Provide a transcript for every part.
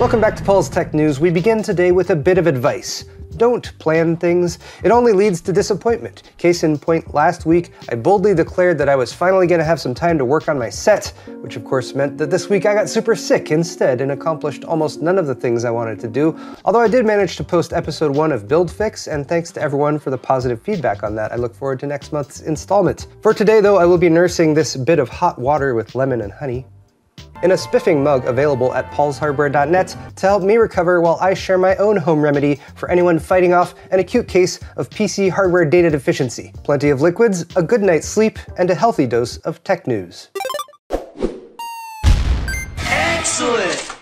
Welcome back to Paul's Tech News. We begin today with a bit of advice. Don't plan things. It only leads to disappointment. Case in point, last week I boldly declared that I was finally going to have some time to work on my set, which of course meant that this week I got super sick instead and accomplished almost none of the things I wanted to do. Although I did manage to post episode 1 of Build Fix, and thanks to everyone for the positive feedback on that, I look forward to next month's installment. For today though, I will be nursing this bit of hot water with lemon and honey in a spiffing mug available at paulshardware.net to help me recover while I share my own home remedy for anyone fighting off an acute case of PC hardware data deficiency. Plenty of liquids, a good night's sleep, and a healthy dose of tech news. Excellent!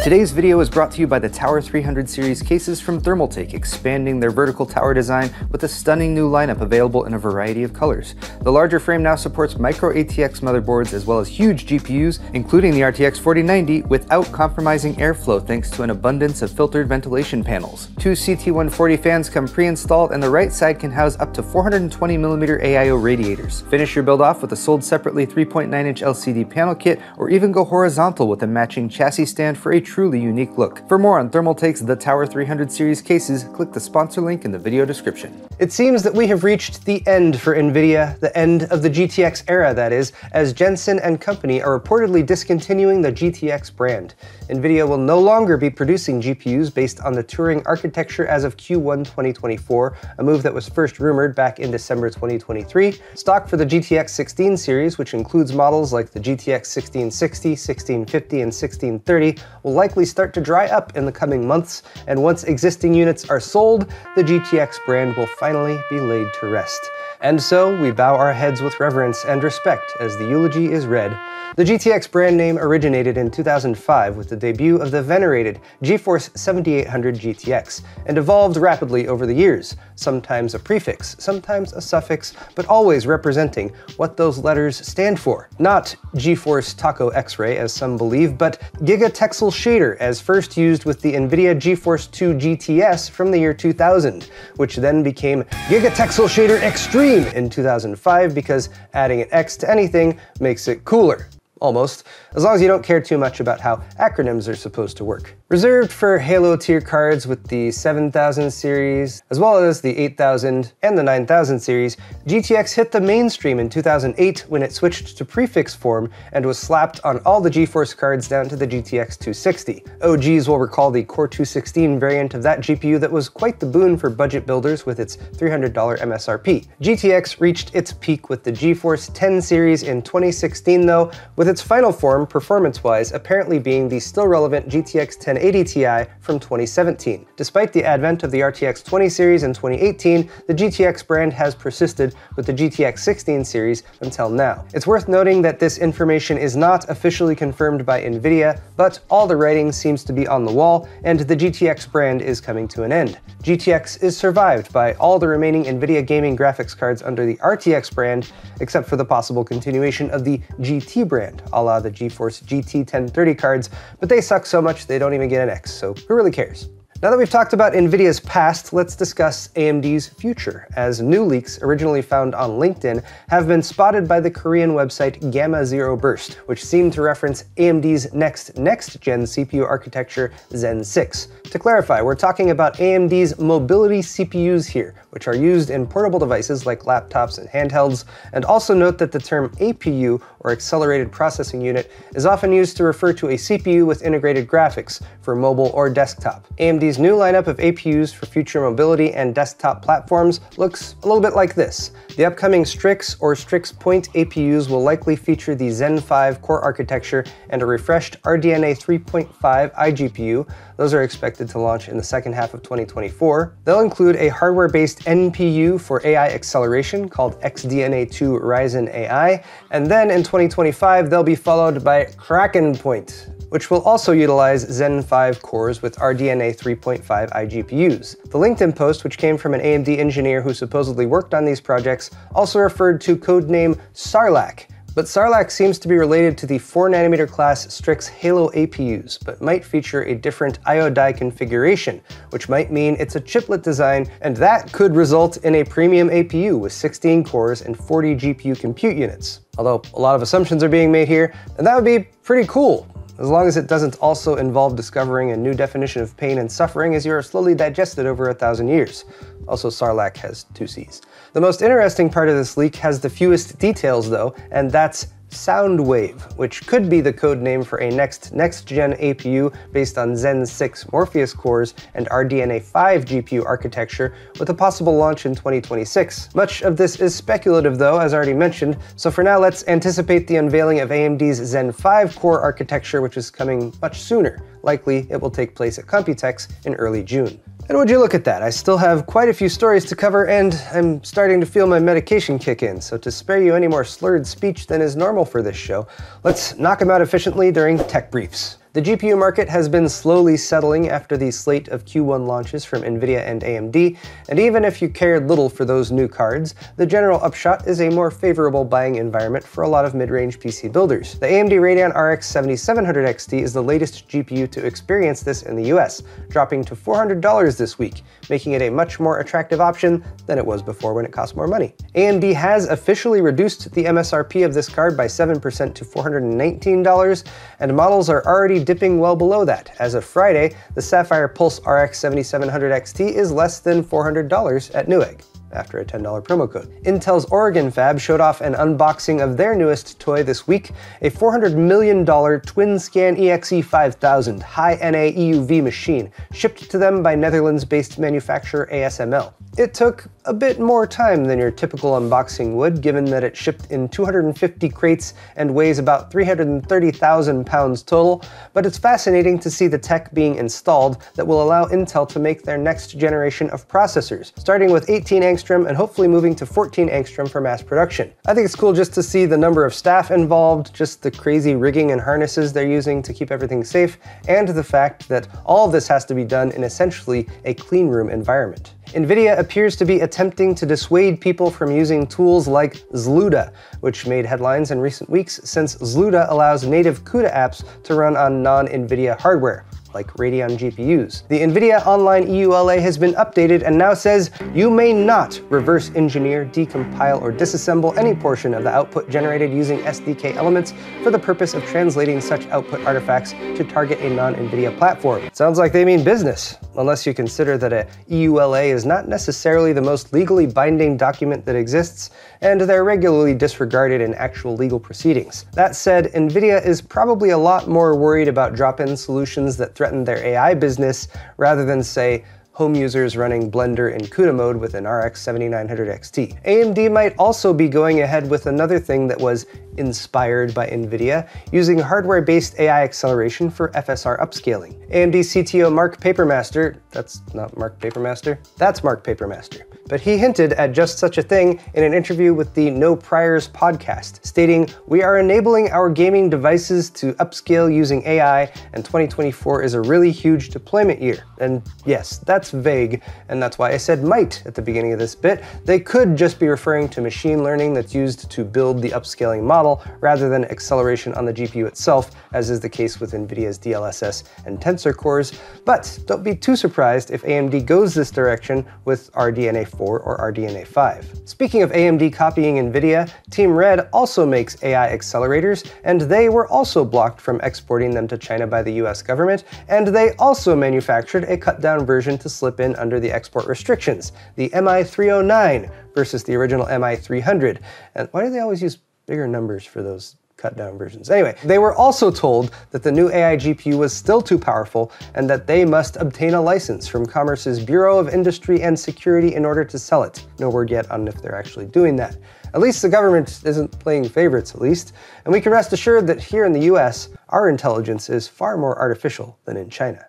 Today's video is brought to you by the Tower 300 series cases from Thermaltake, expanding their vertical tower design with a stunning new lineup available in a variety of colors. The larger frame now supports micro ATX motherboards as well as huge GPUs, including the RTX 4090, without compromising airflow thanks to an abundance of filtered ventilation panels. Two CT140 fans come pre-installed and the right side can house up to 420mm AIO radiators. Finish your build off with a sold separately 3.9-inch LCD panel kit, or even go horizontal with a matching chassis stand for a truly unique look. For more on Thermaltake's The Tower 300 series cases, click the sponsor link in the video description. It seems that we have reached the end for NVIDIA, the end of the GTX era that is, as Jensen and company are reportedly discontinuing the GTX brand. NVIDIA will no longer be producing GPUs based on the Turing architecture as of Q1 2024, a move that was first rumored back in December 2023. Stock for the GTX 16 series, which includes models like the GTX 1660, 1650, and 1630, will will likely start to dry up in the coming months, and once existing units are sold, the GTX brand will finally be laid to rest. And so we bow our heads with reverence and respect as the eulogy is read the GTX brand name originated in 2005 with the debut of the venerated GeForce 7800 GTX and evolved rapidly over the years, sometimes a prefix, sometimes a suffix, but always representing what those letters stand for. Not GeForce Taco X-Ray as some believe, but Gigatexel Shader as first used with the NVIDIA GeForce 2 GTS from the year 2000, which then became Gigatexel Shader Extreme in 2005 because adding an X to anything makes it cooler almost, as long as you don't care too much about how acronyms are supposed to work. Reserved for Halo tier cards with the 7000 series, as well as the 8000 and the 9000 series, GTX hit the mainstream in 2008 when it switched to prefix form and was slapped on all the GeForce cards down to the GTX 260. OGs will recall the Core 216 variant of that GPU that was quite the boon for budget builders with its $300 MSRP. GTX reached its peak with the GeForce 10 series in 2016 though, with its final form, performance-wise, apparently being the still relevant GTX 1080 Ti from 2017. Despite the advent of the RTX 20 series in 2018, the GTX brand has persisted with the GTX 16 series until now. It's worth noting that this information is not officially confirmed by NVIDIA, but all the writing seems to be on the wall, and the GTX brand is coming to an end. GTX is survived by all the remaining NVIDIA gaming graphics cards under the RTX brand, except for the possible continuation of the GT brand, a la the GeForce GT 1030 cards, but they suck so much they don't even get an X, so who really cares? Now that we've talked about NVIDIA's past, let's discuss AMD's future, as new leaks originally found on LinkedIn have been spotted by the Korean website Gamma Zero Burst, which seem to reference AMD's next next-gen CPU architecture Zen 6. To clarify, we're talking about AMD's mobility CPUs here, which are used in portable devices like laptops and handhelds, and also note that the term APU, or Accelerated Processing Unit, is often used to refer to a CPU with integrated graphics for mobile or desktop. AMD's new lineup of APUs for future mobility and desktop platforms looks a little bit like this. The upcoming Strix or Strix Point APUs will likely feature the Zen 5 core architecture and a refreshed RDNA 3.5 iGPU. Those are expected to launch in the second half of 2024. They'll include a hardware-based NPU for AI acceleration called XDNA2 Ryzen AI, and then in 2025 they'll be followed by Kraken Point, which will also utilize Zen 5 cores with RDNA 3.5 iGPUs. The LinkedIn post, which came from an AMD engineer who supposedly worked on these projects, also referred to codename Sarlacc, but Sarlacc seems to be related to the 4nm class Strix Halo APUs, but might feature a different IO die configuration, which might mean it's a chiplet design, and that could result in a premium APU with 16 cores and 40 GPU compute units. Although a lot of assumptions are being made here, and that would be pretty cool as long as it doesn't also involve discovering a new definition of pain and suffering as you are slowly digested over a thousand years. Also, Sarlacc has two C's. The most interesting part of this leak has the fewest details though, and that's Soundwave, which could be the code name for a next next-gen APU based on Zen 6 Morpheus cores and RDNA 5 GPU architecture, with a possible launch in 2026. Much of this is speculative though, as already mentioned, so for now let's anticipate the unveiling of AMD's Zen 5 core architecture, which is coming much sooner. Likely, it will take place at Computex in early June. And would you look at that? I still have quite a few stories to cover, and I'm starting to feel my medication kick in, so to spare you any more slurred speech than is normal for this show, let's knock them out efficiently during tech briefs. The GPU market has been slowly settling after the slate of Q1 launches from Nvidia and AMD, and even if you cared little for those new cards, the general upshot is a more favorable buying environment for a lot of mid-range PC builders. The AMD Radeon RX 7700 XT is the latest GPU to experience this in the US, dropping to $400 this week, making it a much more attractive option than it was before when it cost more money. AMD has officially reduced the MSRP of this card by 7% to $419, and models are already dipping well below that. As of Friday, the Sapphire Pulse RX 7700 XT is less than $400 at Newegg after a $10 promo code. Intel's Oregon fab showed off an unboxing of their newest toy this week, a $400 million TwinScan EXE 5000 high-NA EUV machine, shipped to them by Netherlands-based manufacturer ASML. It took a bit more time than your typical unboxing would, given that it shipped in 250 crates and weighs about 330,000 pounds total, but it's fascinating to see the tech being installed that will allow Intel to make their next generation of processors, starting with 18 angstrom and hopefully moving to 14 angstrom for mass production. I think it's cool just to see the number of staff involved, just the crazy rigging and harnesses they're using to keep everything safe, and the fact that all of this has to be done in essentially a clean room environment. NVIDIA appears to be attempting to dissuade people from using tools like Zluda, which made headlines in recent weeks since Zluda allows native CUDA apps to run on non-NVIDIA hardware like Radeon GPUs. The NVIDIA Online EULA has been updated and now says you may not reverse engineer, decompile, or disassemble any portion of the output generated using SDK elements for the purpose of translating such output artifacts to target a non-NVIDIA platform. Sounds like they mean business, unless you consider that a EULA is not necessarily the most legally binding document that exists, and they're regularly disregarded in actual legal proceedings. That said, NVIDIA is probably a lot more worried about drop-in solutions that threaten their AI business rather than, say, home users running Blender in CUDA mode with an RX 7900 XT. AMD might also be going ahead with another thing that was inspired by NVIDIA, using hardware-based AI acceleration for FSR upscaling. AMD CTO Mark Papermaster, that's not Mark Papermaster, that's Mark Papermaster, but he hinted at just such a thing in an interview with the No Priors podcast, stating, We are enabling our gaming devices to upscale using AI, and 2024 is a really huge deployment year. And yes, that's vague, and that's why I said might at the beginning of this bit. They could just be referring to machine learning that's used to build the upscaling model rather than acceleration on the GPU itself, as is the case with NVIDIA's DLSS and Tensor cores. But don't be too surprised if AMD goes this direction with RDNA 4 or RDNA 5. Speaking of AMD copying NVIDIA, Team Red also makes AI accelerators, and they were also blocked from exporting them to China by the US government, and they also manufactured a cut-down version to slip in under the export restrictions, the MI309 versus the original MI300. And why do they always use bigger numbers for those cut down versions. Anyway, they were also told that the new AI GPU was still too powerful and that they must obtain a license from Commerce's Bureau of Industry and Security in order to sell it. No word yet on if they're actually doing that. At least the government isn't playing favorites, at least, and we can rest assured that here in the US, our intelligence is far more artificial than in China.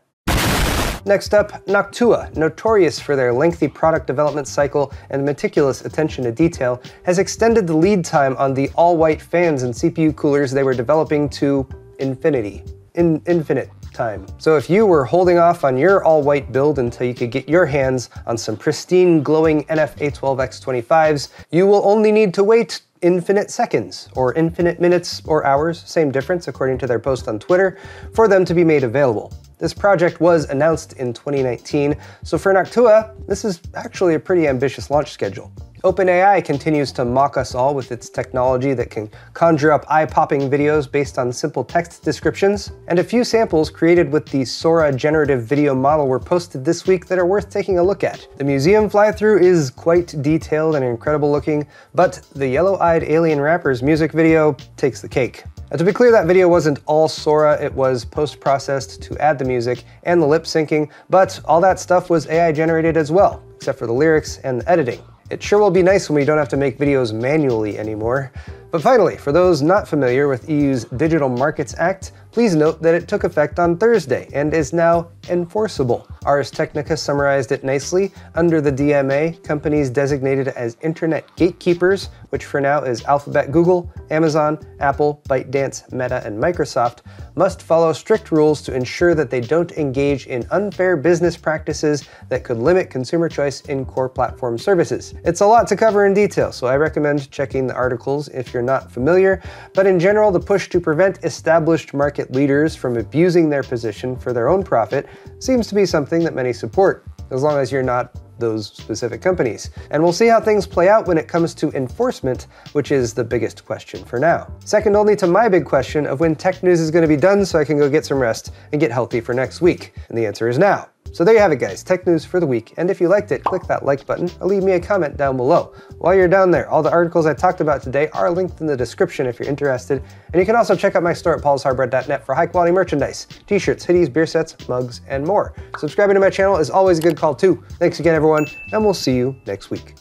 Next up, Noctua, notorious for their lengthy product development cycle and meticulous attention to detail, has extended the lead time on the all-white fans and CPU coolers they were developing to infinity. In infinite time. So if you were holding off on your all-white build until you could get your hands on some pristine glowing NF-A12X25s, you will only need to wait infinite seconds, or infinite minutes or hours, same difference according to their post on Twitter, for them to be made available. This project was announced in 2019, so for Noctua, this is actually a pretty ambitious launch schedule. OpenAI continues to mock us all with its technology that can conjure up eye-popping videos based on simple text descriptions, and a few samples created with the Sora generative video model were posted this week that are worth taking a look at. The museum fly-through is quite detailed and incredible looking, but the yellow-eyed alien rapper's music video takes the cake. Now, to be clear, that video wasn't all Sora, it was post-processed to add the music and the lip syncing, but all that stuff was AI generated as well, except for the lyrics and the editing. It sure will be nice when we don't have to make videos manually anymore. But finally, for those not familiar with EU's Digital Markets Act, please note that it took effect on Thursday and is now enforceable. Ars Technica summarized it nicely. Under the DMA, companies designated as internet gatekeepers, which for now is Alphabet Google, Amazon, Apple, ByteDance, Meta, and Microsoft, must follow strict rules to ensure that they don't engage in unfair business practices that could limit consumer choice in core platform services. It's a lot to cover in detail, so I recommend checking the articles if you're not familiar, but in general, the push to prevent established market leaders from abusing their position for their own profit seems to be something that many support, as long as you're not those specific companies. And we'll see how things play out when it comes to enforcement, which is the biggest question for now. Second only to my big question of when tech news is going to be done so I can go get some rest and get healthy for next week. And the answer is now. So there you have it guys, tech news for the week. And if you liked it, click that like button or leave me a comment down below. While you're down there, all the articles I talked about today are linked in the description if you're interested. And you can also check out my store at paulshardware.net for high quality merchandise, t-shirts, hoodies, beer sets, mugs, and more. Subscribing to my channel is always a good call too. Thanks again everyone, and we'll see you next week.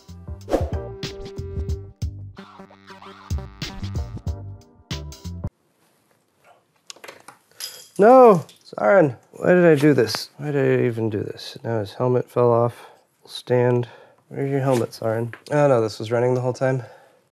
No, Sarin, why did I do this? Why did I even do this? Now his helmet fell off. Stand. Where's your helmet, Sarin? Oh no, this was running the whole time.